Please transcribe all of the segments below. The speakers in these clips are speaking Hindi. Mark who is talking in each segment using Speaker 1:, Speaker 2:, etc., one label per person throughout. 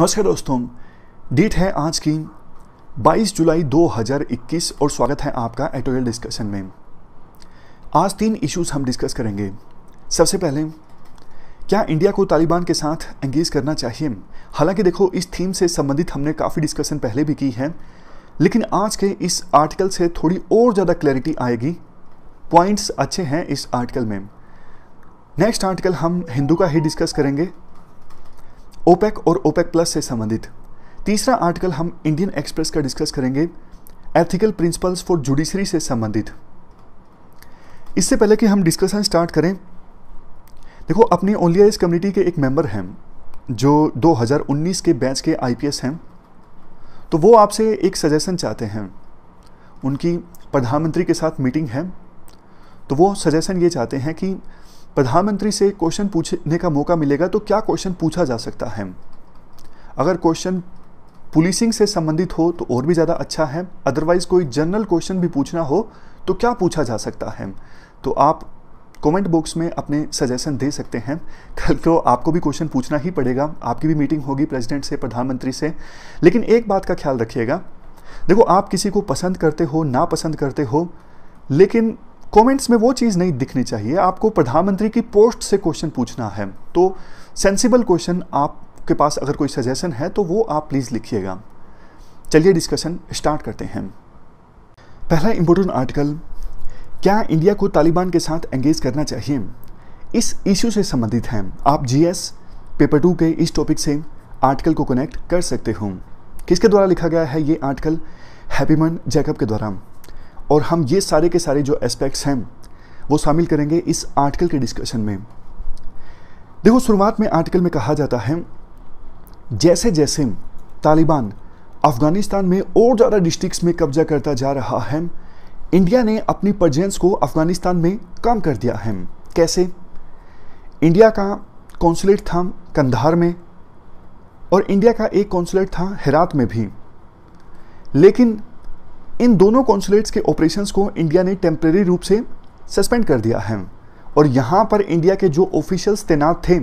Speaker 1: नमस्कार दोस्तों, डेट है आज की 22 जुलाई 2021 और स्वागत है आपका एटोरियल डिस्कशन में। आज तीन इश्यूज़ हम डिस्कस करेंगे। सबसे पहले, क्या इंडिया को तालिबान के साथ एंगेज करना चाहिए? हालाँकि देखो, इस थीम से संबंधित हमने काफ़ी डिस्कशन पहले भी की है, लेकिन आज के इस आर्टिकल से थोड़ी और ज़्यादा क्लैरिटी आएगी। पॉइंट्स अच्छे हैं इस आर्टिकल में। नेक्स्ट आर्टिकल हम हिंदू का ही डिस्कस करेंगे। ओपेक और ओपेक प्लस से संबंधित। तीसरा आर्टिकल हम इंडियन एक्सप्रेस का डिस्कस करेंगे, एथिकल प्रिंसिपल्स फॉर जुडिशरी से संबंधित। इससे पहले कि हम डिस्कशन स्टार्ट करें, देखो, अपनी ओलियाइज कम्युनिटी के एक मेंबर हैं, जो 2019 के बैच के आईपीएस हैं तो वो आपसे एक सजेशन चाहते हैं। उनकी प्रधानमंत्री के साथ मीटिंग है तो वो सजेशन ये चाहते हैं कि प्रधानमंत्री से क्वेश्चन पूछने का मौका मिलेगा तो क्या क्वेश्चन पूछा जा सकता है? अगर क्वेश्चन पुलिसिंग से संबंधित हो तो और भी ज़्यादा अच्छा है। अदरवाइज़ कोई जनरल क्वेश्चन भी पूछना हो तो क्या पूछा जा सकता है? तो आप कमेंट बॉक्स में अपने सजेशन दे सकते हैं। कल को आपको भी क्वेश्चन पूछना ही पड़ेगा। आपकी भी मीटिंग होगी प्रेसिडेंट से, प्रधानमंत्री से। लेकिन एक बात का ख्याल रखिएगा। देखो, आप किसी को पसंद करते हो ना पसंद करते हो, लेकिन कमेंट्स में वो चीज़ नहीं दिखनी चाहिए। आपको प्रधानमंत्री की पोस्ट से क्वेश्चन पूछना है। तो सेंसिबल क्वेश्चन आपके पास अगर कोई सजेशन है तो वो आप प्लीज़ लिखिएगा। चलिए डिस्कशन स्टार्ट करते हैं। पहला इंपॉर्टेंट आर्टिकल क्या इंडिया को तालिबान के साथ एंगेज करना चाहिए? इस इश्यू से संबंधित हैं। आप जीएस पेपर टू के इस टॉपिक से आर्टिकल को कनेक्ट कर सकते हो। किसके द्वारा लिखा गया है ये आर्टिकल हैप्पीमन जैकब के द्वारा। और हम ये सारे के सारे जो एस्पेक्ट्स हैं, वो शामिल करेंगे इस आर्टिकल के डिस्कशन में। देखो, शुरुआत में आर्टिकल में कहा जाता है जैसे जैसे तालिबान अफ़गानिस्तान में और ज़्यादा डिस्ट्रिक्ट्स में कब्जा करता जा रहा है, इंडिया ने अपनी प्रजेंस को अफ़गानिस्तान में कम कर दिया है। कैसे? इंडिया का कौंसुलेट था कंधार में और इंडिया का एक कौंसुलेट था हेरात में भी। लेकिन इन दोनों कॉन्सुलेट्स के ऑपरेशंस को इंडिया ने टेम्प्रेरी रूप से सस्पेंड कर दिया है। और यहाँ पर इंडिया के जो ऑफिशियल्स तैनात थे,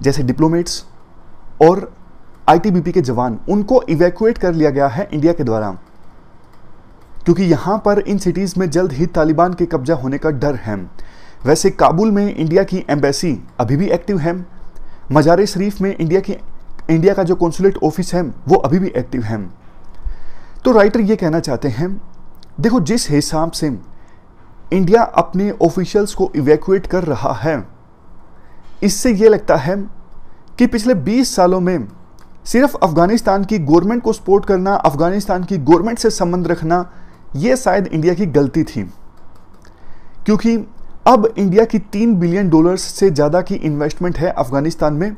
Speaker 1: जैसे डिप्लोमेट्स और आईटीबीपी के जवान, उनको इवैक्यूएट कर लिया गया है इंडिया के द्वारा। क्योंकि यहाँ पर इन सिटीज़ में जल्द ही तालिबान के कब्जा होने का डर है। वैसे काबुल में इंडिया की एम्बेसी अभी भी एक्टिव है। मजार शरीफ में इंडिया की इंडिया का जो कॉन्सुलेट ऑफ़िस है, वो अभी भी एक्टिव है। तो राइटर ये कहना चाहते हैं, देखो जिस हिसाब से इंडिया अपने ऑफिशियल्स को इवैक्यूएट कर रहा है, इससे ये लगता है कि पिछले 20 सालों में सिर्फ़ अफ़गानिस्तान की गवर्नमेंट को सपोर्ट करना, अफ़गानिस्तान की गवर्नमेंट से संबंध रखना, ये शायद इंडिया की गलती थी। क्योंकि अब इंडिया की तीन बिलियन डॉलर्स से ज़्यादा की इन्वेस्टमेंट है अफ़गानिस्तान में,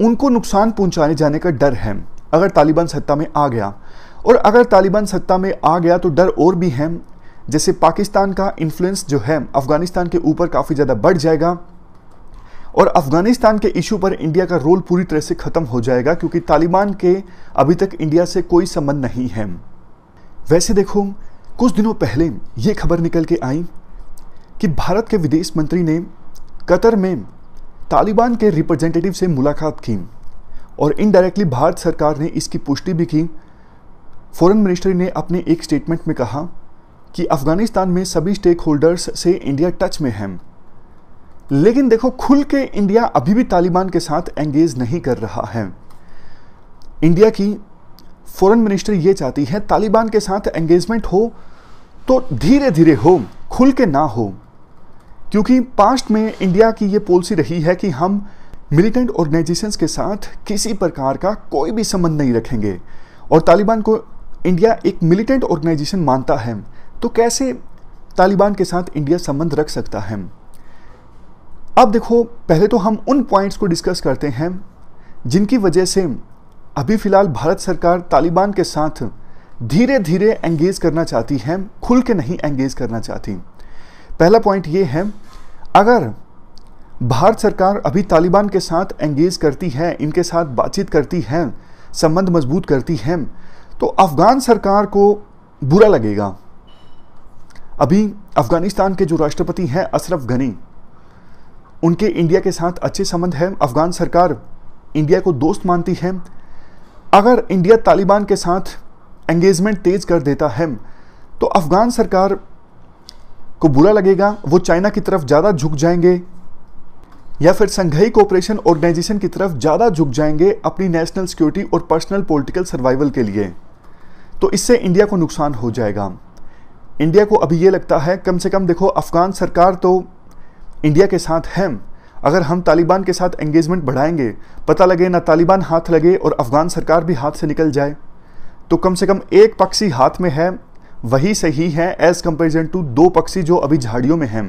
Speaker 1: उनको नुकसान पहुँचाने जाने का डर है, अगर तालिबान सत्ता में आ गया। और अगर तालिबान सत्ता में आ गया तो डर और भी है। जैसे पाकिस्तान का इन्फ्लुएंस जो है, अफ़गानिस्तान के ऊपर काफ़ी ज़्यादा बढ़ जाएगा और अफ़गानिस्तान के इशू पर इंडिया का रोल पूरी तरह से ख़त्म हो जाएगा क्योंकि तालिबान के अभी तक इंडिया से कोई संबंध नहीं है। वैसे देखो, कुछ दिनों पहले ये खबर निकल के आई कि भारत के विदेश मंत्री ने कतर में तालिबान के रिप्रेजेंटेटिव से मुलाकात की और इनडायरेक्टली भारत सरकार ने इसकी पुष्टि भी की फॉरेन मिनिस्ट्री ने अपने एक स्टेटमेंट में कहा कि अफ़गानिस्तान में सभी स्टेक होल्डर्स से इंडिया टच में है। लेकिन देखो, खुल के इंडिया अभी भी तालिबान के साथ एंगेज नहीं कर रहा है। इंडिया की फॉरेन मिनिस्ट्री ये चाहती है, तालिबान के साथ एंगेजमेंट हो तो धीरे धीरे हो, खुल के ना हो। क्योंकि पास्ट में इंडिया की ये पॉलिसी रही है कि हम मिलिटेंट ऑर्गेनाइजेशंस के साथ किसी प्रकार का कोई भी संबंध नहीं रखेंगे और तालिबान को इंडिया एक मिलिटेंट ऑर्गेनाइजेशन मानता है तो कैसे तालिबान के साथ इंडिया संबंध रख सकता है? अब देखो, पहले तो हम उन पॉइंट्स को डिस्कस करते हैं, जिनकी वजह से अभी फ़िलहाल भारत सरकार तालिबान के साथ धीरे धीरे एंगेज करना चाहती है, खुल के नहीं एंगेज करना चाहती। पहला पॉइंट ये है, अगर भारत सरकार अभी तालिबान के साथ एंगेज करती है, इनके साथ बातचीत करती है, संबंध मज़बूत करती है तो अफगान सरकार को बुरा लगेगा। अभी अफ़गानिस्तान के जो राष्ट्रपति हैं अशरफ गनी, उनके इंडिया के साथ अच्छे संबंध हैं। अफगान सरकार इंडिया को दोस्त मानती है। अगर इंडिया तालिबान के साथ एंगेजमेंट तेज कर देता है तो अफगान सरकार को बुरा लगेगा। वो चाइना की तरफ़ ज़्यादा झुक जाएँगे। या फिर संघाई कोऑपरेशन ऑर्गेनाइजेशन की तरफ़ ज़्यादा झुक जाएँगे अपनी नेशनल सिक्योरिटी और पर्सनल पॉलिटिकल सर्वाइवल के लिए। तो इससे इंडिया को नुकसान हो जाएगा। इंडिया को अभी ये लगता है, कम से कम देखो, अफगान सरकार तो इंडिया के साथ है। अगर हम तालिबान के साथ एंगेजमेंट बढ़ाएँगे, पता लगे ना तालिबान हाथ लगे और अफगान सरकार भी हाथ से निकल जाए। तो कम से कम एक पक्षी हाथ में है, वही सही है एज कंपेरिजन टू दो पक्षी जो अभी झाड़ियों में हैं।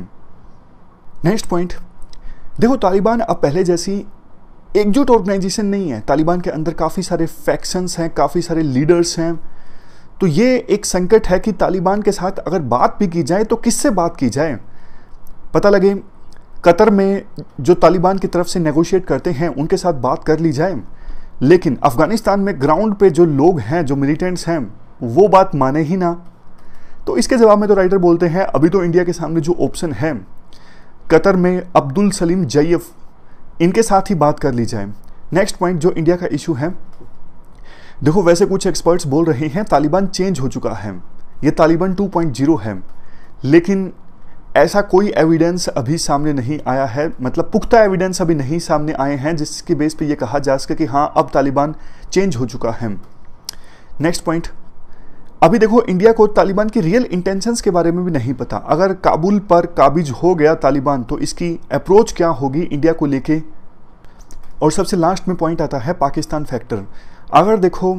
Speaker 1: नेक्स्ट पॉइंट देखो, तालिबान अब पहले जैसी एकजुट ऑर्गेनाइजेशन नहीं है। तालिबान के अंदर काफ़ी सारे फैक्शंस हैं, काफ़ी सारे लीडर्स हैं। तो ये एक संकट है कि तालिबान के साथ अगर बात भी की जाए तो किससे बात की जाए? पता लगे, कतर में जो तालिबान की तरफ़ से नेगोशिएट करते हैं, उनके साथ बात कर ली जाए। लेकिन अफ़गानिस्तान में ग्राउंड पे जो लोग हैं, जो मिलिटेंट्स हैं, वो बात माने ही ना। तो इसके जवाब में तो राइटर बोलते हैं, अभी तो इंडिया के सामने जो ऑप्शन है कतर में अब्दुल सलीम जैफ इनके साथ ही बात कर ली जाए। नेक्स्ट पॉइंट जो इंडिया का इशू है, देखो वैसे कुछ एक्सपर्ट्स बोल रहे हैं, तालिबान चेंज हो चुका है। ये तालिबान 2.0 है। लेकिन ऐसा कोई एविडेंस अभी सामने नहीं आया है। मतलब पुख्ता एविडेंस अभी नहीं सामने आए हैं, जिसके बेस पे ये कहा जा सके कि हाँ अब तालिबान चेंज हो चुका है। नेक्स्ट पॉइंट अभी देखो इंडिया को तालिबान की रियल इंटेंशंस के बारे में भी नहीं पता। अगर काबुल पर काबिज हो गया तालिबान तो इसकी अप्रोच क्या होगी इंडिया को लेके? और सबसे लास्ट में पॉइंट आता है पाकिस्तान फैक्टर अगर देखो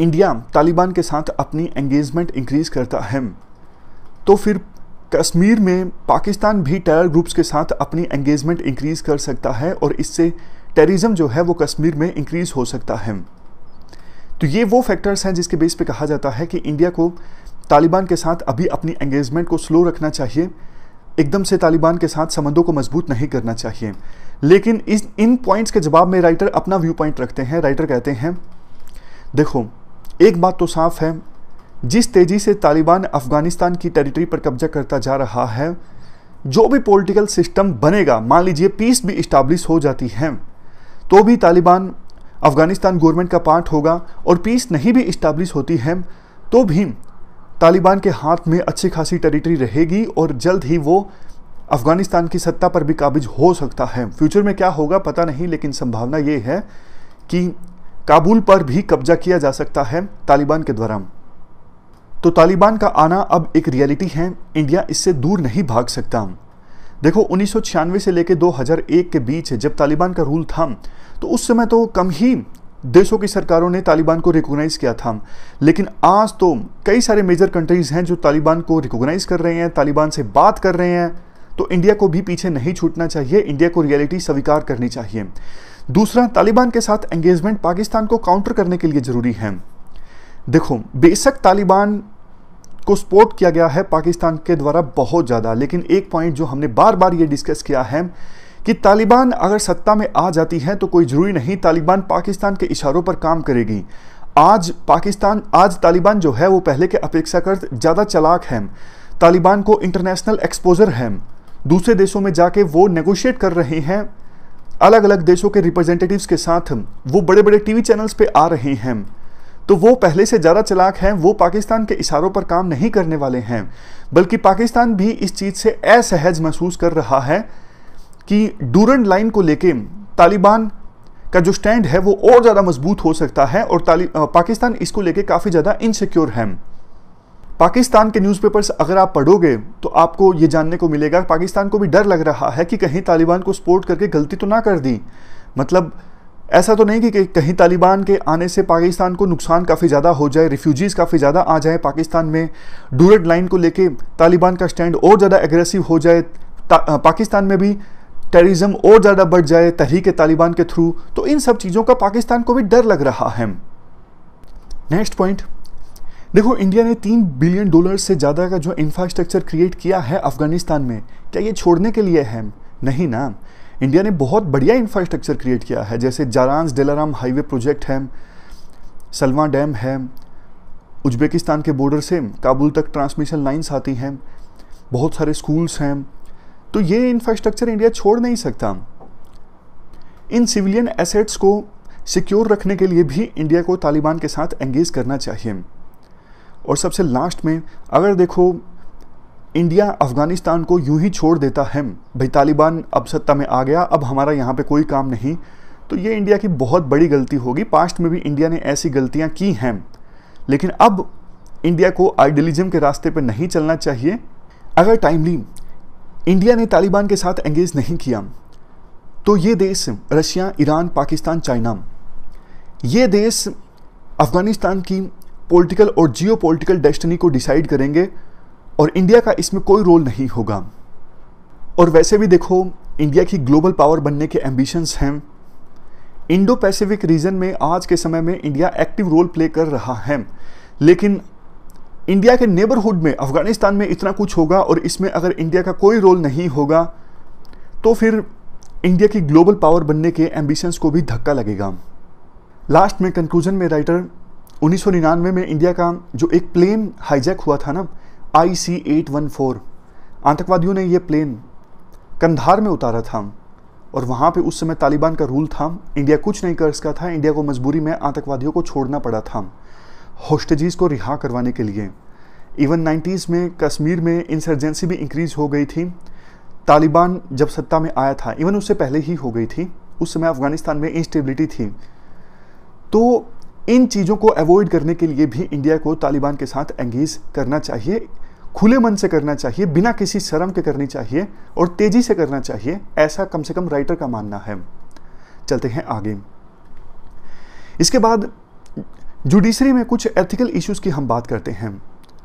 Speaker 1: इंडिया तालिबान के साथ अपनी एंगेजमेंट इंक्रीज करता है तो फिर कश्मीर में पाकिस्तान भी टेरर ग्रुप्स के साथ अपनी एंगेजमेंट इंक्रीज कर सकता है, और इससे टेररिज्म जो है वो कश्मीर में इंक्रीज हो सकता है। तो ये वो फैक्टर्स हैं जिसके बेस पे कहा जाता है कि इंडिया को तालिबान के साथ अभी अपनी एंगेजमेंट को स्लो रखना चाहिए। एकदम से तालिबान के साथ संबंधों को मज़बूत नहीं करना चाहिए। लेकिन इस, इन पॉइंट्स के जवाब में राइटर अपना व्यू पॉइंट रखते हैं। राइटर कहते हैं, देखो, एक बात तो साफ़ है, जिस तेज़ी से तालिबान अफ़गानिस्तान की टेरिटरी पर कब्जा करता जा रहा है, जो भी पॉलिटिकल सिस्टम बनेगा, मान लीजिए पीस भी इस्टाब्लिश हो जाती है तो भी तालिबान अफ़गानिस्तान गवर्नमेंट का पार्ट होगा और पीस नहीं भी इस्टाब्लिश होती है तो भी तालिबान के हाथ में अच्छी खासी टेरिटरी रहेगी और जल्द ही वो अफ़गानिस्तान की सत्ता पर भी काबिज हो सकता है। फ्यूचर में क्या होगा पता नहीं, लेकिन संभावना ये है कि काबुल पर भी कब्जा किया जा सकता है तालिबान के द्वारा। तो तालिबान का आना अब एक रियलिटी है इंडिया इससे दूर नहीं भाग सकता। देखो, उन्नीस सौ छियानवे से लेकर 2001 के बीच जब तालिबान का रूल था तो उस समय तो कम ही देशों की सरकारों ने तालिबान को रिकॉग्नाइज किया था। लेकिन आज तो कई सारे मेजर कंट्रीज़ हैं जो तालिबान को रिकॉग्नाइज कर रहे हैं, तालिबान से बात कर रहे हैं। तो इंडिया को भी पीछे नहीं छूटना चाहिए इंडिया को रियलिटी स्वीकार करनी चाहिए। दूसरा, तालिबान के साथ एंगेजमेंट पाकिस्तान को काउंटर करने के लिए ज़रूरी है। देखो, बेशक तालिबान को सपोर्ट किया गया है पाकिस्तान के द्वारा बहुत ज़्यादा, लेकिन एक पॉइंट जो हमने बार बार ये डिस्कस किया है कि तालिबान अगर सत्ता में आ जाती है तो कोई ज़रूरी नहीं तालिबान पाकिस्तान के इशारों पर काम करेगी। आज पाकिस्तान, आज तालिबान जो है वो पहले के अपेक्षाकृत ज़्यादा चलाक है। तालिबान को इंटरनेशनल एक्सपोजर है। दूसरे देशों में जाके वो नेगोशिएट कर रहे हैं। अलग अलग देशों के रिप्रेजेंटेटिव्स के साथ वो बड़े बड़े टीवी चैनल्स पे आ रहे हैं। तो वो पहले से ज़्यादा चलाक हैं, वो पाकिस्तान के इशारों पर काम नहीं करने वाले हैं। बल्कि पाकिस्तान भी इस चीज़ से असहज महसूस कर रहा है कि डूरन लाइन को लेके तालिबान का जो स्टैंड है वो और ज़्यादा मज़बूत हो सकता है और पाकिस्तान इसको लेके काफ़ी ज़्यादा इनसिक्योर है। पाकिस्तान के न्यूज़पेपर्स अगर आप पढ़ोगे तो आपको ये जानने को मिलेगा, पाकिस्तान को भी डर लग रहा है कि कहीं तालिबान को सपोर्ट करके गलती तो ना कर दी। मतलब ऐसा तो नहीं कि कहीं तालिबान के आने से पाकिस्तान को नुकसान काफ़ी ज़्यादा हो जाए रिफ्यूजीज़ काफ़ी ज़्यादा आ जाए पाकिस्तान में। डूरेड लाइन को लेके तालिबान का स्टैंड और ज़्यादा एग्रेसिव हो जाए पाकिस्तान में भी टेररिज्म और ज़्यादा बढ़ जाए तहरीक तालिबान के थ्रू तो इन सब चीज़ों का पाकिस्तान को भी डर लग रहा है। नेक्स्ट पॉइंट देखो, इंडिया ने तीन बिलियन डॉलर से ज़्यादा का जो इंफ्रास्ट्रक्चर क्रिएट किया है अफ़गानिस्तान में, क्या ये छोड़ने के लिए है? नहीं ना। इंडिया ने बहुत बढ़िया इंफ्रास्ट्रक्चर क्रिएट किया है, जैसे जारांस डेलाराम हाईवे प्रोजेक्ट है सलवा डैम है, उज्बेकिस्तान के बॉर्डर से काबुल तक ट्रांसमिशन लाइन्स आती हैं, बहुत सारे स्कूल्स हैं तो ये इंफ्रास्ट्रक्चर इंडिया छोड़ नहीं सकता। इन सिविलियन एसेट्स को सिक्योर रखने के लिए भी इंडिया को तालिबान के साथ एंगेज करना चाहिए। और सबसे लास्ट में, अगर देखो इंडिया अफ़गानिस्तान को यूँ ही छोड़ देता है। भाई तालिबान अब सत्ता में आ गया, अब हमारा यहाँ पे कोई काम नहीं। तो ये इंडिया की बहुत बड़ी गलती होगी। पास्ट में भी इंडिया ने ऐसी गलतियाँ की हैं। लेकिन अब इंडिया को आइडलिज्म के रास्ते पर नहीं चलना चाहिए। अगर टाइमली इंडिया ने तालिबान के साथ एंगेज नहीं किया। तो ये देश रशिया, ईरान, पाकिस्तान, चाइना। ये देश अफ़गानिस्तान की पॉलिटिकल और जियो पॉलिटिकल डेस्टिनी को डिसाइड करेंगे और इंडिया का इसमें कोई रोल नहीं होगा। और वैसे भी देखो, इंडिया की ग्लोबल पावर बनने के एम्बिशंस हैं। इंडो पैसिफिक रीजन में आज के समय में इंडिया एक्टिव रोल प्ले कर रहा है। लेकिन इंडिया के नेबरहुड में, अफ़गानिस्तान में इतना कुछ होगा और इसमें अगर इंडिया का कोई रोल नहीं होगा तो फिर इंडिया की ग्लोबल पावर बनने के एम्बिशंस को भी धक्का लगेगा। लास्ट में कंक्लूजन में राइटर उन्नीस सौ निन्यानवे में इंडिया का जो एक प्लेन हाईजैक हुआ था ना I C eight one four आतंकवादियों ने यह प्लेन कंधार में उतारा था और वहाँ पे उस समय तालिबान का रूल था। इंडिया कुछ नहीं कर सका था, इंडिया को मजबूरी में आतंकवादियों को छोड़ना पड़ा था। होस्टेजीज को रिहा करवाने के लिए। इवन नाइन्टीज़ में, कश्मीर में इंसर्जेंसी भी इंक्रीज हो गई थी। तालिबान जब सत्ता में आया था, इवन उससे पहले ही हो गई थी। उस समय अफ़गानिस्तान में इंस्टेबिलिटी थी। तो इन चीज़ों को अवॉइड करने के लिए भी इंडिया को तालिबान के साथ एंगेज करना चाहिए, खुले मन से करना चाहिए, बिना किसी शर्म के करनी चाहिए और तेज़ी से करना चाहिए, ऐसा कम से कम राइटर का मानना है। चलते हैं आगे। इसके बाद जुडिशरी में कुछ एथिकल इश्यूज़ की हम बात करते हैं।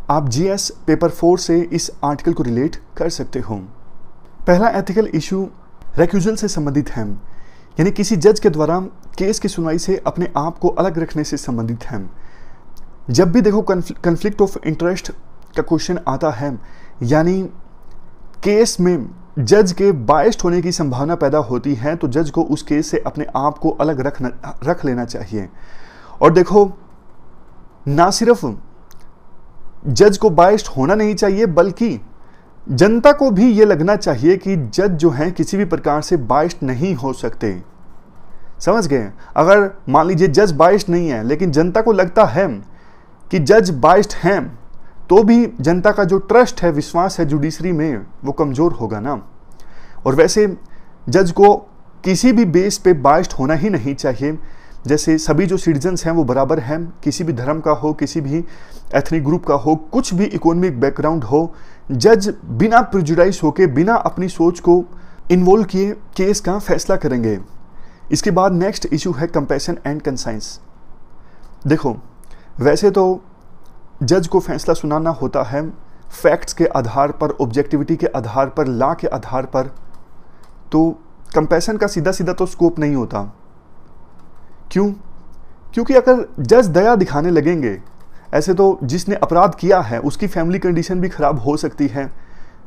Speaker 1: आप जीएस पेपर फोर से इस आर्टिकल को रिलेट कर सकते हो। पहला एथिकल इशू रेक्यूजल से संबंधित है। यानी किसी जज के द्वारा केस की सुनवाई से अपने आप को अलग रखने से संबंधित है। जब भी देखो कन्फ्लिक्ट ऑफ़ इंटरेस्ट का क्वेश्चन आता है, यानी केस में जज के बाइस्ट होने की संभावना पैदा होती है तो जज को उस केस से अपने आप को अलग रखना, रख लेना चाहिए। और देखो ना सिर्फ़ जज को बाइस्ट होना नहीं चाहिए, बल्कि जनता को भी ये लगना चाहिए कि जज जो हैं किसी भी प्रकार से बाइस्ट नहीं हो सकते। समझ गए? अगर मान लीजिए जज बाइस्ट नहीं है, लेकिन जनता को लगता है कि जज बाइस्ट हैं तो भी जनता का जो ट्रस्ट है, विश्वास है जुडिशरी में, वो कमज़ोर होगा ना? और वैसे जज को किसी भी बेस पे बाइस्ट होना ही नहीं चाहिए। जैसे सभी जो सिटीजन्स हैं वो बराबर हैं, किसी भी धर्म का हो, किसी भी एथनिक ग्रुप का हो, कुछ भी इकोनॉमिक बैकग्राउंड हो जज बिना प्रिजुडाइज होके, बिना अपनी सोच को इन्वॉल्व किए केस का फैसला करेंगे। इसके बाद नेक्स्ट इशू है कंपेशन एंड कंसाइंस देखो, वैसे तो जज को फैसला सुनाना होता है फैक्ट्स के आधार पर ऑब्जेक्टिविटी के आधार पर ला के आधार पर तो कंपेशन का सीधा सीधा तो स्कोप नहीं होता। क्यों? क्योंकि अगर जज दया दिखाने लगेंगे, ऐसे तो जिसने अपराध किया है, उसकी फैमिली कंडीशन भी खराब हो सकती है।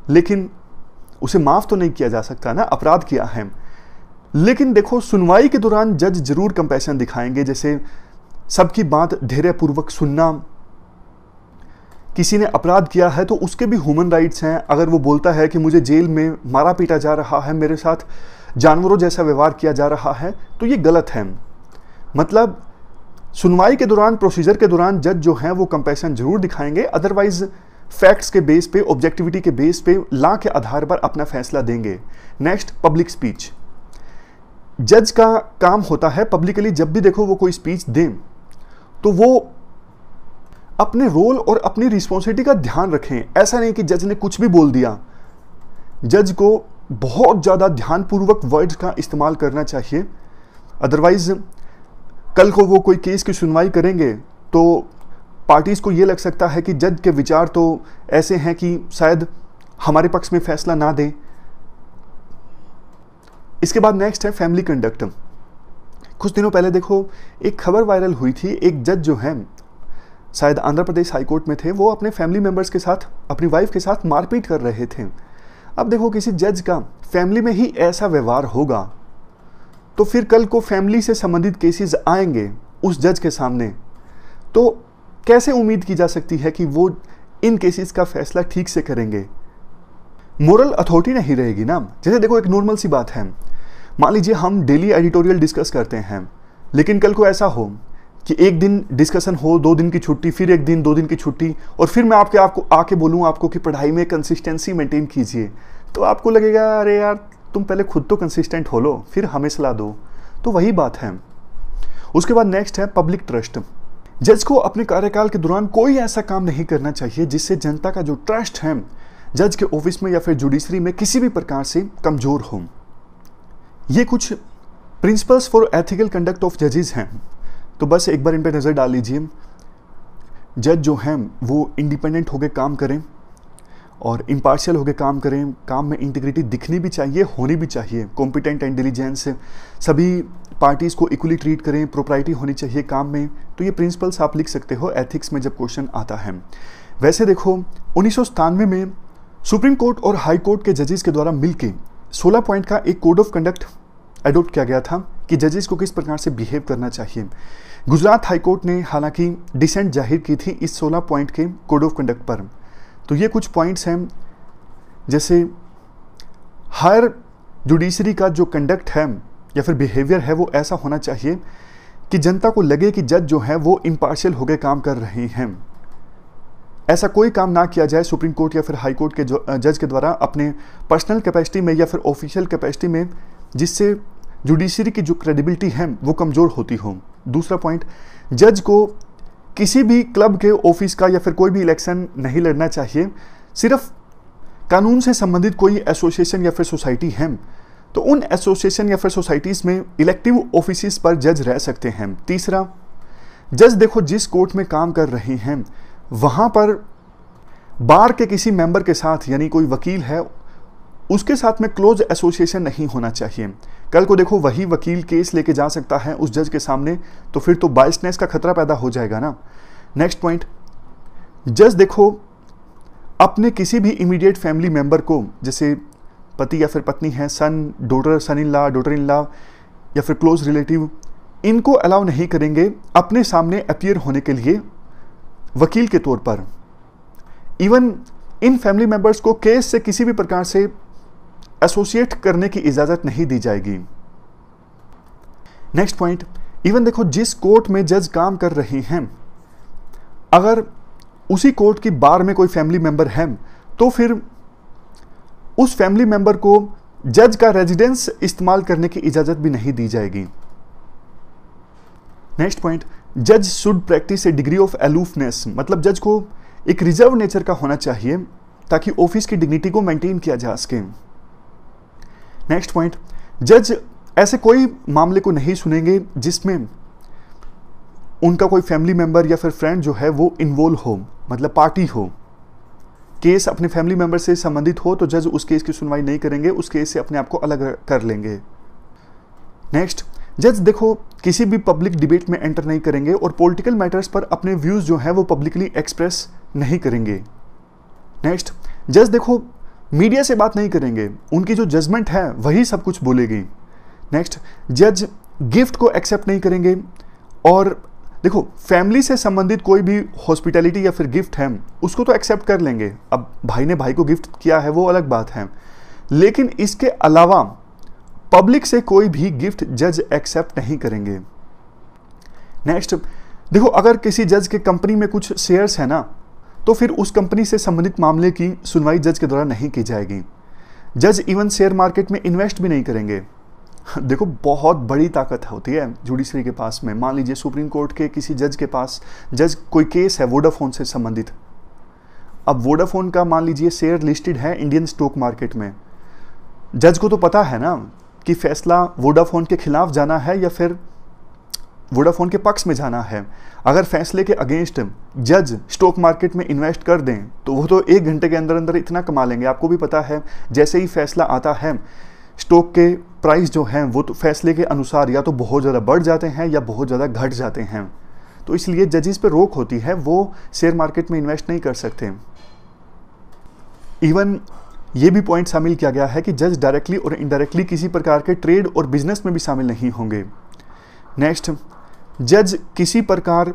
Speaker 1: लेकिन उसे माफ़ तो नहीं किया जा सकता ना, अपराध किया है। लेकिन देखो, सुनवाई के दौरान जज ज़रूर कंपैशन दिखाएँगे, जैसे सबकी बात धैर्यपूर्वक सुनना। किसी ने अपराध किया है तो उसके भी ह्यूमन राइट्स हैं। अगर वो बोलता है कि मुझे जेल में मारा पीटा जा रहा है, मेरे साथ जानवरों जैसा व्यवहार किया जा रहा है तो ये गलत है। मतलब सुनवाई के दौरान प्रोसीजर के दौरान जज जो हैं, वो कंपेशन ज़रूर दिखाएँगे। अदरवाइज़ फैक्ट्स के बेस पे ऑब्जेक्टिविटी के बेस पे ला के आधार पर अपना फैसला देंगे। नेक्स्ट पब्लिक स्पीच जज का काम होता है पब्लिकली जब भी देखो वो कोई स्पीच दें तो वो अपने रोल और अपनी रिस्पॉन्सिबिलिटी का ध्यान रखें। ऐसा नहीं कि जज ने कुछ भी बोल दिया। जज को बहुत ज़्यादा ध्यानपूर्वक वर्ड्स का इस्तेमाल करना चाहिए। अदरवाइज़ कल को वो कोई केस की सुनवाई करेंगे तो पार्टीज़ को ये लग सकता है कि जज के विचार तो ऐसे हैं कि शायद हमारे पक्ष में फैसला ना दें। इसके बाद नेक्स्ट है फैमिली कंडक्ट कुछ दिनों पहले देखो, एक खबर वायरल हुई थी, एक जज जो है, शायद आंध्र प्रदेश हाईकोर्ट में थे, वो अपने फैमिली मेंबर्स के साथ, अपनी वाइफ के साथ मारपीट कर रहे थे। अब देखो किसी जज का फैमिली में ही ऐसा व्यवहार होगा। तो फिर कल को फैमिली से संबंधित केसेस आएँगे उस जज के सामने। तो कैसे उम्मीद की जा सकती है कि वो इन केसेस का फैसला ठीक से करेंगे? मोरल अथॉरिटी नहीं रहेगी ना। जैसे देखो एक नॉर्मल सी बात है। मान लीजिए हम डेली एडिटोरियल डिस्कस करते हैं, लेकिन कल को ऐसा हो कि एक दिन डिस्कशन हो, दो दिन की छुट्टी, फिर एक दिन, दो दिन की छुट्टी, और फिर मैं आपके, आपको, आके बोलूँ आपको कि पढ़ाई में कंसिस्टेंसी मेंटेन कीजिए तो आपको लगेगा, अरे यार तुम पहले खुद तो कंसिस्टेंट हो लो फिर हमें सलाह दो। तो वही बात है। उसके बाद नेक्स्ट है पब्लिक ट्रस्ट जज को अपने कार्यकाल के दौरान कोई ऐसा काम नहीं करना चाहिए जिससे जनता का जो ट्रस्ट है जज के ऑफ़िस में या फिर जुडिशरी में किसी भी प्रकार से कमज़ोर हो। ये कुछ principles for ethical conduct of जजेस हैं। तो बस एक बार इन पर नज़र डाल लीजिए। जज जो हैं, वो इंडिपेंडेंट होकर काम करें। और इम्पार्शियल होकर काम करें, काम में इंटीग्रिटी दिखनी भी चाहिए, होनी भी चाहिए। कॉम्पिटेंट एंड डिलीजेंस सभी पार्टीज़ को इक्वली ट्रीट करें प्रोप्राइटी होनी चाहिए काम में। तो ये प्रिंसिपल्स आप लिख सकते हो एथिक्स में जब क्वेश्चन आता है। वैसे देखो, उन्नीस सौ सत्तानवे में सुप्रीम कोर्ट और हाई कोर्ट के जजेस के द्वारा मिलकर 16 पॉइंट का एक कोड ऑफ़ कंडक्ट एडोप्ट किया गया था कि जजेस को किस प्रकार से बिहेव करना चाहिए। गुजरात हाईकोर्ट ने हालाँकि डिसेंट ज़ाहिर की थी इस 16 पॉइंट के कोड ऑफ़ कंडक्ट पर। तो ये कुछ पॉइंट्स हैं। जैसे हायर जुडिशरी का जो कंडक्ट है या फिर बिहेवियर है, वो ऐसा होना चाहिए कि जनता को लगे कि जज जो है, वो इम्पार्शियल होकर काम कर रहे हैं। ऐसा कोई काम ना किया जाए सुप्रीम कोर्ट या फिर हाई कोर्ट के जज के द्वारा अपने पर्सनल कैपेसिटी में या फिर ऑफिशियल कैपेसिटी में, जिससे जुडिशरी की जो क्रेडिबिलिटी है, वो कमज़ोर होती हो। दूसरा पॉइंट जज को किसी भी क्लब के ऑफ़िस का या फिर कोई भी इलेक्शन नहीं लड़ना चाहिए, सिर्फ़ कानून से संबंधित कोई एसोसिएशन या फिर सोसाइटी है तो उन एसोसिएशन या फिर सोसाइटीज़ में इलेक्टिव ऑफ़िस पर जज रह सकते हैं। तीसरा, जज देखो जिस कोर्ट में काम कर रहे हैं, वहाँ पर बार के किसी मेंबर के साथ, यानी कोई वकील है, उसके साथ में क्लोज एसोसिएशन नहीं होना चाहिए। कल को देखो वही वकील केस लेके जा सकता है उस जज के सामने तो फिर तो बाइसनेस का खतरा पैदा हो जाएगा ना। नेक्स्ट पॉइंट जज देखो, अपने किसी भी इमीडिएट फैमिली मेंबर को, जैसे पति या फिर पत्नी है सन daughter sun in La daughter in ला या फिर क्लोज रिलेटिव इनको अलाउ नहीं करेंगे अपने सामने अपियर होने के लिए वकील के तौर पर। इवन इन फैमिली मेंबर्स को केस से किसी भी प्रकार से एसोसिएट करने की इजाज़त नहीं दी जाएगी। नेक्स्ट पॉइंट इवन देखो जिस कोर्ट में जज काम कर रहे हैं, अगर उसी कोर्ट की बार में कोई फैमिली मेंबर है तो फिर उस फैमिली मेंबर को जज का रेजिडेंस इस्तेमाल करने की इजाज़त भी नहीं दी जाएगी। नेक्स्ट पॉइंट जज should practise a degree of aloofness मतलब जज को एक रिज़र्व नेचर का होना चाहिए, ताकि ऑफ़िस की डिग्निटी को मेंटेन किया जा सके। नेक्स्ट पॉइंट जज ऐसे कोई मामले को नहीं सुनेंगे जिसमें उनका कोई फैमिली मेंबर या फिर फ्रेंड जो है वो इन्वॉल्व हो मतलब पार्टी हो। केस अपने फैमिली मेंबर से संबंधित हो तो जज उस केस की सुनवाई नहीं करेंगे, उस केस से अपने आप को अलग कर लेंगे। नेक्स्ट जज देखो, किसी भी पब्लिक डिबेट में एंटर नहीं करेंगे और पॉलिटिकल मैटर्स पर अपने व्यूज़ जो है वो पब्लिकली एक्सप्रेस नहीं करेंगे। नेक्स्ट जज देखो मीडिया से बात नहीं करेंगे। उनकी जो जजमेंट है, वही सब कुछ बोलेगी। नेक्स्ट जज गिफ्ट को एक्सेप्ट नहीं करेंगे। और देखो फैमिली से संबंधित कोई भी हॉस्पिटैलिटी या फिर गिफ्ट है, उसको तो एक्सेप्ट कर लेंगे। अब भाई ने भाई को गिफ्ट किया है, वो अलग बात है। लेकिन इसके अलावा पब्लिक से कोई भी गिफ्ट जज एक्सेप्ट नहीं करेंगे। नेक्स्ट देखो, अगर किसी जज के कंपनी में कुछ शेयर्स है ना तो फिर उस कंपनी से संबंधित मामले की सुनवाई जज के द्वारा नहीं की जाएगी। जज इवन शेयर मार्केट में इन्वेस्ट भी नहीं करेंगे। देखो, बहुत बड़ी ताकत होती है जुडिशरी के पास में। मान लीजिए सुप्रीम कोर्ट के किसी जज के पास, जज कोई केस है वोडाफोन से संबंधित। अब वोडाफोन का मान लीजिए शेयर लिस्टेड है इंडियन स्टॉक मार्केट में। जज को तो पता है ना कि फैसला वोडाफोन के खिलाफ जाना है या फिर वोडाफोन के पक्ष में जाना है। अगर फैसले के अगेंस्ट जज स्टॉक मार्केट में इन्वेस्ट कर दें तो वो तो एक घंटे के अंदर अंदर इतना कमा लेंगे। आपको भी पता है, जैसे ही फैसला आता है, स्टॉक के प्राइस जो हैं, वो तो फैसले के अनुसार या तो बहुत ज़्यादा बढ़ जाते हैं या बहुत ज़्यादा घट जाते हैं। तो इसलिए जजेस पे रोक होती है, वो शेयर मार्केट में इन्वेस्ट नहीं कर सकते। इवन ये भी पॉइंट शामिल किया गया है कि जज डायरेक्टली और इनडायरेक्टली किसी प्रकार के ट्रेड और बिज़नेस में भी शामिल नहीं होंगे। नेक्स्ट जज किसी प्रकार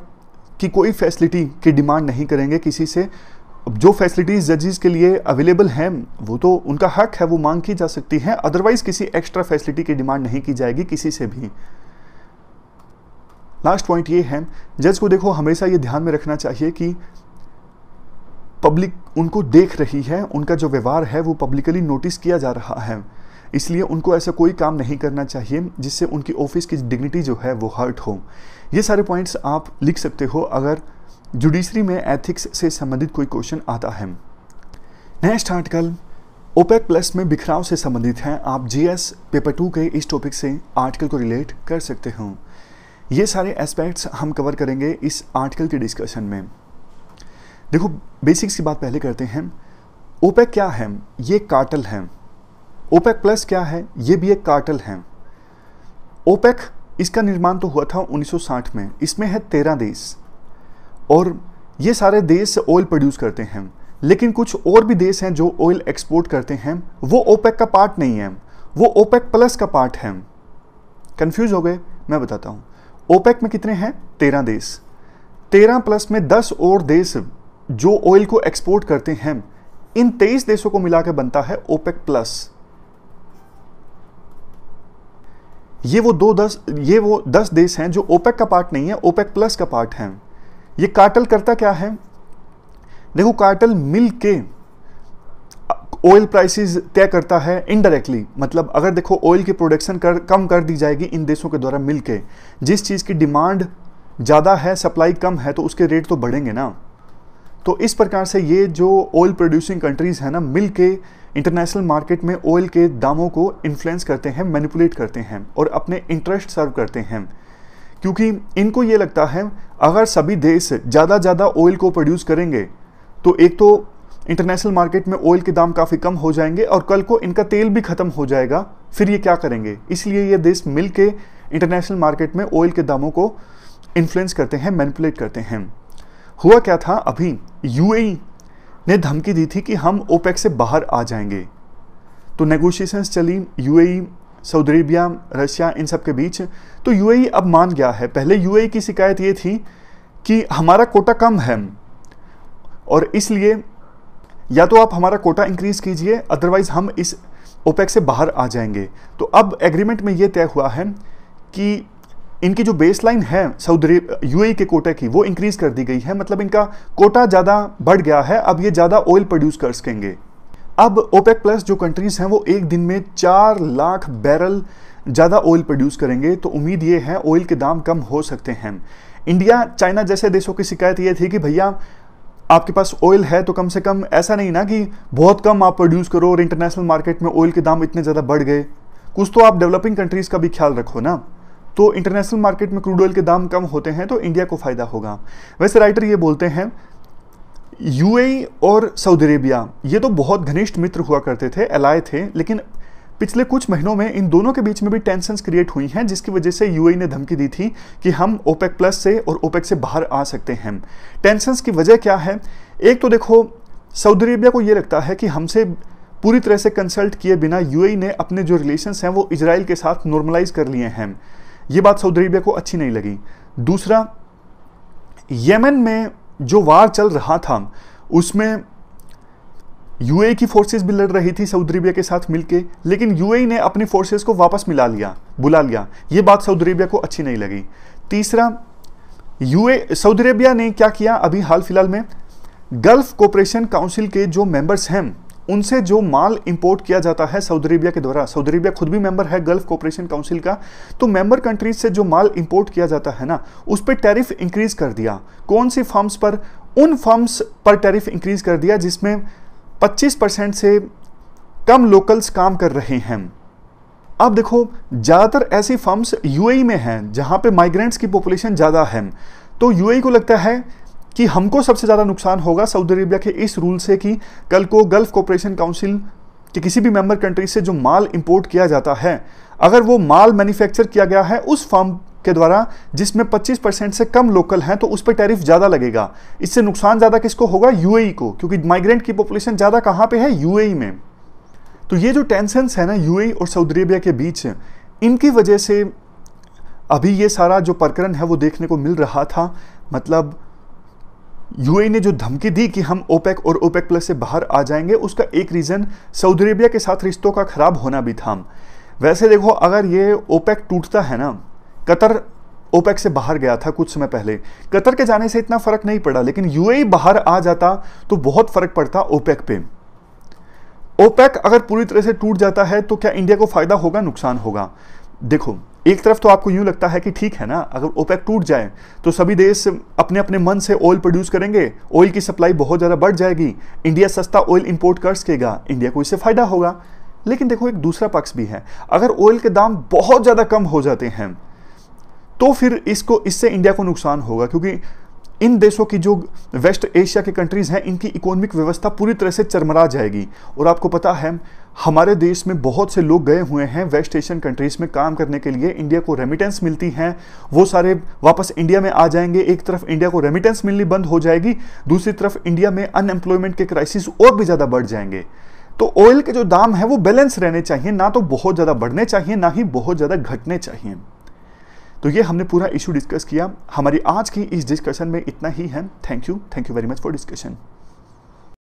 Speaker 1: की कोई फैसिलिटी की डिमांड नहीं करेंगे किसी से। जो फैसिलिटीज़ जजेस के लिए अवेलेबल हैं, वो तो उनका हक है, वो मांग की जा सकती है। अदरवाइज़ किसी एक्स्ट्रा फैसिलिटी की डिमांड नहीं की जाएगी किसी से भी। लास्ट पॉइंट ये है, जज को देखो, हमेशा ये ध्यान में रखना चाहिए कि पब्लिक उनको देख रही है, उनका जो व्यवहार है, वो पब्लिकली नोटिस किया जा रहा है। इसलिए उनको ऐसा कोई काम नहीं करना चाहिए जिससे उनकी ऑफ़िस की डिग्निटी जो है वो हर्ट हो। ये सारे पॉइंट्स आप लिख सकते हो अगर जुडिशरी में एथिक्स से संबंधित कोई क्वेश्चन आता है। नेक्स्ट आर्टिकल ओपेक प्लस में बिखराव से संबंधित है। आप जीएस पेपर टू के इस टॉपिक से आर्टिकल को रिलेट कर सकते हो। ये सारे एस्पेक्ट्स हम कवर करेंगे इस आर्टिकल के डिस्कशन में। देखो बेसिक्स की बात पहले करते हैं। ओपेक क्या है? ये कार्टल है। ओपेक प्लस क्या है? ये भी एक कार्टल है। ओपेक इसका निर्माण तो हुआ था 1960 में। इसमें है तेरह देश। और ये सारे देश ऑयल प्रोड्यूस करते हैं। लेकिन कुछ और भी देश हैं जो ऑयल एक्सपोर्ट करते हैं। वो ओपेक का पार्ट नहीं है। वो ओपेक प्लस का पार्ट है। कंफ्यूज हो गए? मैं बताता हूँ। ओपेक में कितने हैं? तेरह देश। तेरह प्लस में दस और देश जो ऑयल को एक्सपोर्ट करते हैं। इन तेईस देशों को मिलाकर बनता है ओपेक प्लस। ये वो दो दस, ये वो दस देश हैं जो ओपेक का पार्ट नहीं है, ओपेक प्लस का पार्ट है। ये कार्टल करता क्या है? देखो, कार्टल मिल के ऑयल प्राइसेस तय करता है इनडायरेक्टली मतलब अगर देखो ऑयल की प्रोडक्शन कर, कम कर दी जाएगी इन देशों के द्वारा मिलके। जिस चीज़ की डिमांड ज़्यादा है सप्लाई कम है तो उसके रेट तो बढ़ेंगे ना। तो इस प्रकार से ये जो ऑयल प्रोड्यूसिंग कंट्रीज़ हैं ना मिल के इंटरनेशनल मार्केट में ऑयल के दामों को इन्फ्लुएंस करते हैं मैनिपुलेट करते हैं और अपने इंटरेस्ट सर्व करते हैं। क्योंकि इनको ये लगता है, अगर सभी देश ज़्यादा ज़्यादा ऑयल को प्रोड्यूस करेंगे तो एक तो इंटरनेशनल मार्केट में ऑयल के दाम काफ़ी कम हो जाएँगे और कल को इनका तेल भी ख़त्म हो जाएगा, फिर ये क्या करेंगे? इसलिए ये देश मिल के इंटरनेशनल मार्केट में ऑयल के दामों को इन्फ्लुएंस करते हैं मैनिपुलेट करते हैं। हुआ क्या था अभी? यूएई ने धमकी दी थी कि हम ओपेक से बाहर आ जाएँगे। तो नेगोशिएशंस चली, यूएई, सऊदी अरेबिया, रशिया, इन सब के बीच। तो यूएई अब मान गया है। पहले यूएई की शिकायत ये थी कि हमारा कोटा कम है और इसलिए या तो आप हमारा कोटा इंक्रीज कीजिए अदरवाइज़ हम इस ओपेक से बाहर आ जाएँगे। तो अब एग्रीमेंट में ये तय हुआ है कि इनकी जो बेस लाइन है सऊदी यूएई के कोटे की, वो इंक्रीज कर दी गई है। मतलब इनका कोटा ज़्यादा बढ़ गया है। अब ये ज़्यादा ऑयल प्रोड्यूस कर सकेंगे। अब ओपेक प्लस जो कंट्रीज़ हैं, वो एक दिन में चार लाख बैरल ज़्यादा ऑयल प्रोड्यूस करेंगे। तो उम्मीद ये है ऑयल के दाम कम हो सकते हैं। इंडिया चाइना जैसे देशों की शिकायत ये थी कि भैया, आपके पास ऑयल है तो कम से कम ऐसा नहीं ना कि बहुत कम आप प्रोड्यूस करो और इंटरनेशनल मार्केट में ऑयल के दाम इतने ज़्यादा बढ़ गए। कुछ तो आप डेवलपिंग कंट्रीज़ का भी ख्याल रखो ना। तो इंटरनेशनल मार्केट में क्रूड ऑयल के दाम कम होते हैं तो इंडिया को फ़ायदा होगा। वैसे राइटर ये बोलते हैं यूएई और सऊदी अरेबिया ये तो बहुत घनिष्ठ मित्र हुआ करते थे एलाय थे, लेकिन पिछले कुछ महीनों में इन दोनों के बीच में भी टेंशन क्रिएट हुई हैं, जिसकी वजह से यूएई ने धमकी दी थी कि हम ओपेक प्लस से और ओपेक से बाहर आ सकते हैं। टेंशन की वजह क्या है? एक तो देखो सऊदी अरेबिया को यह लगता है कि हमसे पूरी तरह से कंसल्ट किए बिना यूएई ने अपने जो रिलेशंस हैं, वो इसराइल के साथ नॉर्मलाइज कर लिए हैं। ये बात सऊदी अरेबिया को अच्छी नहीं लगी। दूसरा, यमन में जो वार चल रहा था, उसमें यूएई की फोर्सेस भी लड़ रही थी सऊदी अरेबिया के साथ मिलके, लेकिन यूएई ने अपनी फोर्सेस को वापस मिला लिया, बुला लिया। ये बात सऊदी अरेबिया को अच्छी नहीं लगी। तीसरा, यूए, सऊदी अरेबिया ने क्या किया अभी हाल फ़िलहाल में? गल्फ कोऑपरेशन काउंसिल के जो मेंबर्स हैं उनसे जो माल इंपोर्ट किया जाता है सऊदी अरेबिया के द्वारा सऊदी अरेबिया खुद भी मेंबर है गल्फ कोऑपरेशन काउंसिल का तो मेंबर कंट्रीज़ से जो माल इंपोर्ट किया जाता है ना, उस पर टैरिफ इंक्रीज कर दिया। कौन सी फर्म्स पर? उन फर्म्स पर टैरिफ इंक्रीज कर दिया जिसमें 25 परसेंट से कम लोकल्स काम कर रहे हैं। अब देखो, ज़्यादातर ऐसी फर्म्स यूएई में हैं, जहाँ पे माइग्रेंट्स की पॉपुलेशन ज़्यादा है। तो यूएई को लगता है कि हमको सबसे ज़्यादा नुकसान होगा सऊदी अरेबिया के इस रूल से कि कल को गल्फ कोऑपरेशन काउंसिल के किसी भी मेंबर कंट्री से जो माल इंपोर्ट किया जाता है, अगर वो माल मैन्युफैक्चर किया गया है उस फर्म के द्वारा, जिसमें 25 परसेंट से कम लोकल हैं तो उस पर टैरिफ ज़्यादा लगेगा। इससे नुकसान ज़्यादा किसको होगा? यूएई को, क्योंकि माइग्रेंट की पॉपुलेशन ज़्यादा कहाँ पे है? यूएई में। तो ये जो टेंशन है ना यूएई और सऊदी अरेबिया के बीच, इनकी वजह से अभी ये सारा जो प्रकरण है वो देखने को मिल रहा था। मतलब यूएई ने जो धमकी दी कि हम ओपेक और ओपेक प्लस से बाहर आ जाएँगे, उसका एक रीज़न सऊदी अरेबिया के साथ रिश्तों का खराब होना भी था। वैसे देखो, अगर ये ओपेक टूटता है ना, कतर ओपेक से बाहर गया था कुछ समय पहले। कतर के जाने से इतना फ़र्क नहीं पड़ा, लेकिन यूएई बाहर आ जाता तो बहुत फ़र्क पड़ता ओपेक पे। ओपेक अगर पूरी तरह से टूट जाता है तो क्या इंडिया को फ़ायदा होगा, नुकसान होगा? देखो एक तरफ़ तो आपको यूँ लगता है कि ठीक है ना, अगर ओपेक टूट जाए तो सभी देश अपने अपने मन से ऑयल प्रोड्यूस करेंगे ऑयल की सप्लाई बहुत ज़्यादा बढ़ जाएगी, इंडिया सस्ता ऑयल इंपोर्ट कर सकेगा, इंडिया को इससे फ़ायदा होगा। लेकिन देखो, एक दूसरा पक्ष भी है, अगर ऑयल के दाम बहुत ज़्यादा कम हो जाते हैं तो फिर इसको, इससे इंडिया को नुकसान होगा, क्योंकि इन देशों की जो वेस्ट एशिया के कंट्रीज़ हैं, इनकी इकोनॉमिक व्यवस्था पूरी तरह से चरमरा जाएगी। और आपको पता है हमारे देश में बहुत से लोग गए हुए हैं वेस्ट एशियन कंट्रीज़ में काम करने के लिए। इंडिया को रेमिटेंस मिलती हैं। वो सारे वापस इंडिया में आ जाएँगे। एक तरफ़ इंडिया को रेमिटेंस मिलनी बंद हो जाएगी। दूसरी तरफ़ इंडिया में अनएम्प्लॉयमेंट के क्राइसिस और भी ज़्यादा बढ़ जाएँगे। तो ऑयल के जो दाम है, वो बैलेंस रहने चाहिए। ना तो बहुत ज़्यादा बढ़ने चाहिए, ना ही बहुत ज़्यादा घटने चाहिए। तो ये हमने पूरा इशू डिस्कस किया। हमारी आज की इस डिस्कशन में इतना ही है। Thank you thank you very much for discussion